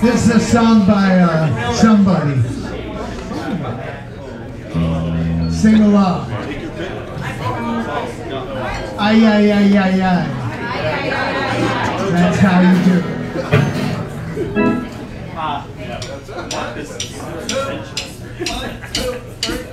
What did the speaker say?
This is a song by uh, somebody. Sing along. Ay, ay, ay, ay, ay. That's how you do it.